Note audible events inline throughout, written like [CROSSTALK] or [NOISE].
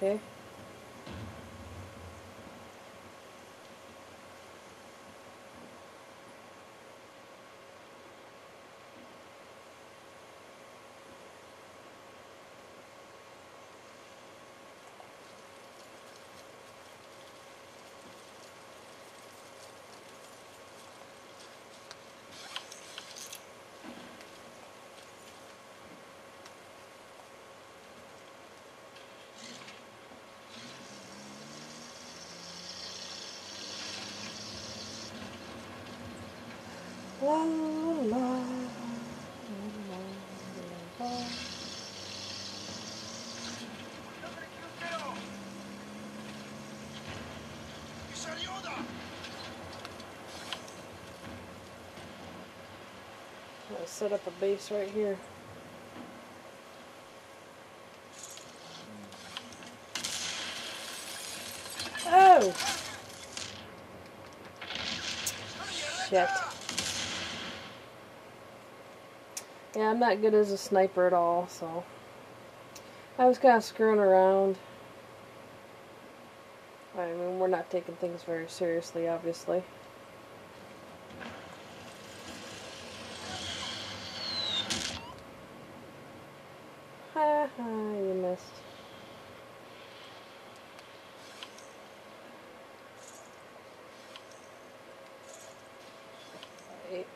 Okay. Set up a base right here. Oh! Shit. Yeah, I'm not good as a sniper at all, so I was kind of screwing around. I mean, we're not taking things very seriously, obviously. Ha ha, you missed.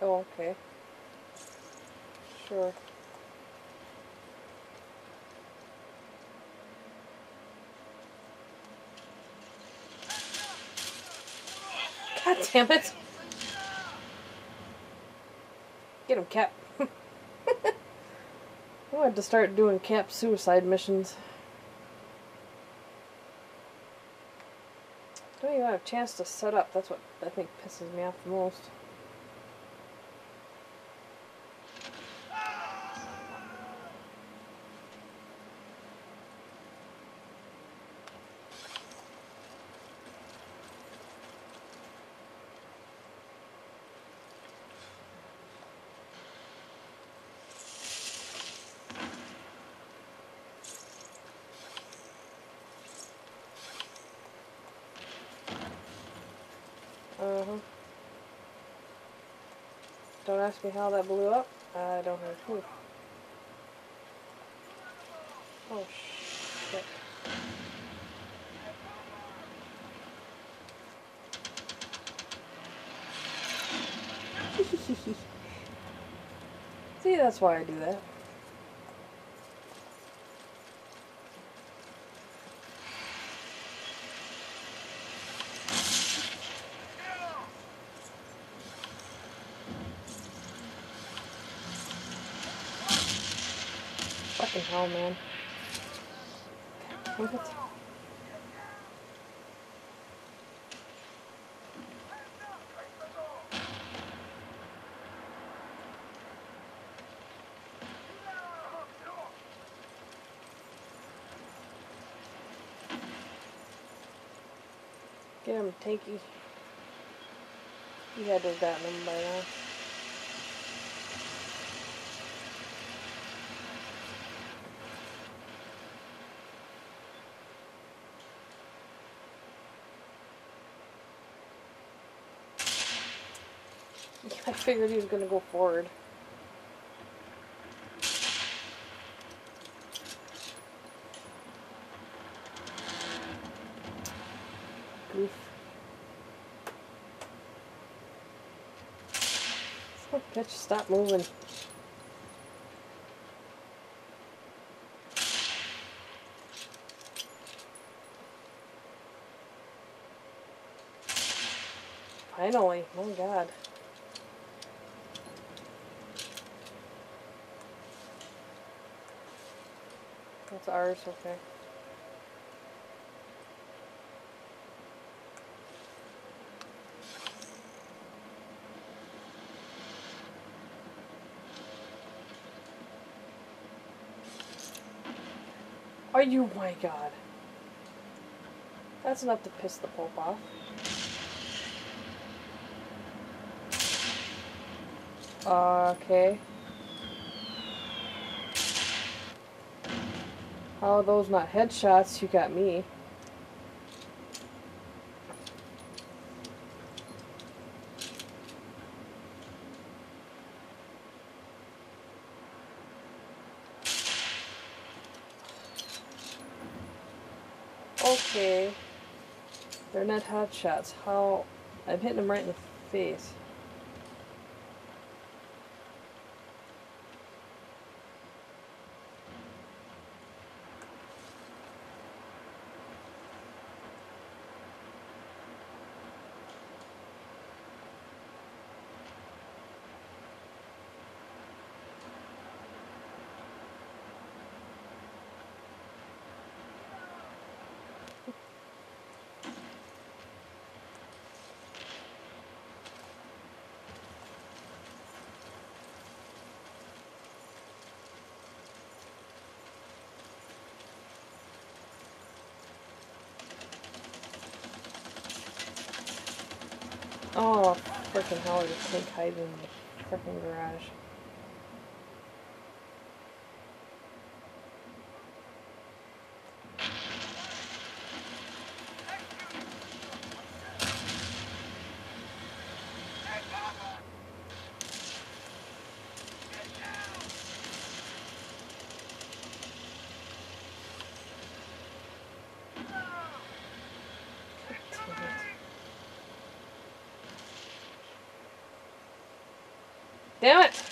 Oh, okay. Sure. God damn it. Get him, Cap. [LAUGHS] I wanted to start doing Cap suicide missions. Don't even have a chance to set up. That's what I think pisses me off the most. Don't ask me how that blew up. I don't have a clue. Oh, shit. [LAUGHS] See, that's why I do that. Fucking hell, man. It. Get him, Tanky. You had to have gotten him by now. [LAUGHS] I figured he was gonna go forward. Goof. Oh, bitch, stop moving. Finally, oh my god. That's ours, okay. Are you, my god. That's enough to piss the Pope off. Okay. How are those not headshots? You got me. Okay. They're not headshots. How? I'm hitting them right in the face. Oh, freaking hell, I just can't hide in the freaking garage. Damn it! [LAUGHS]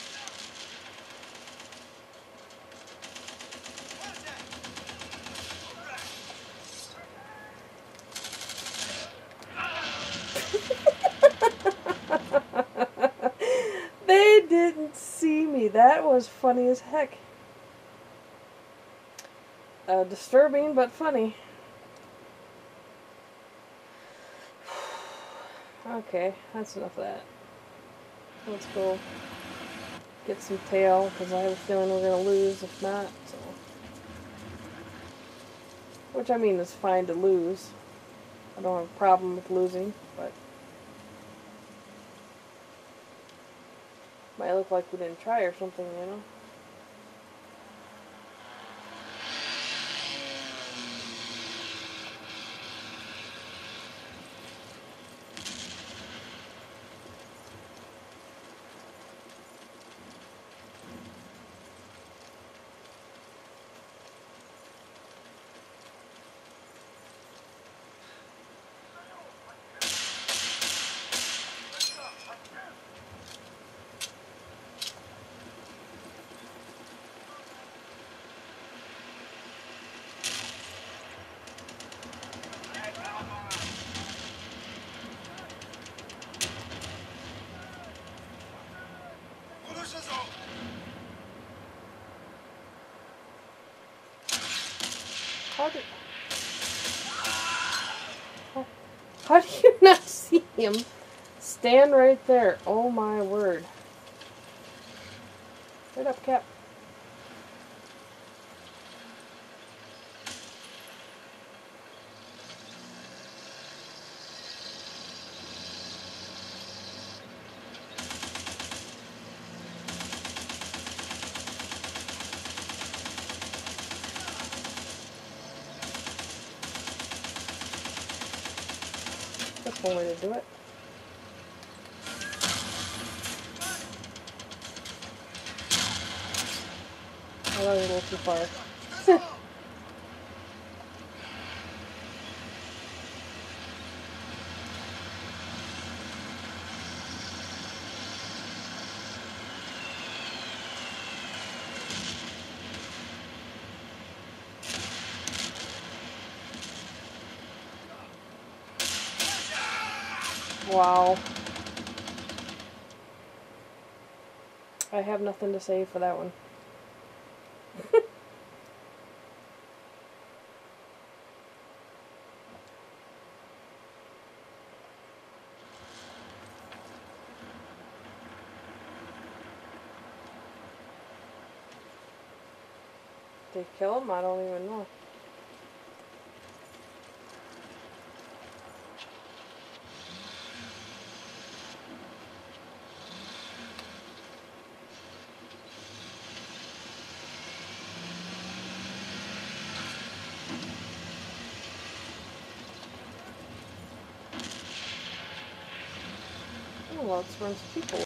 they didn't see me. That was funny as heck. Uh, disturbing, but funny. [SIGHS] Okay, that's enough of that. Let's go get some tail, because I have a feeling we're going to lose if not, so. Which I mean is fine to lose. I don't have a problem with losing, but might look like we didn't try or something, you know? How do, how, how do you [LAUGHS] not see him stand right there? Oh my word. Right up, Cap. One way to do it. Oh, that was a little too far. [LAUGHS] Wow. I have nothing to say for that one. [LAUGHS] They kill him? I don't even know. Let's run people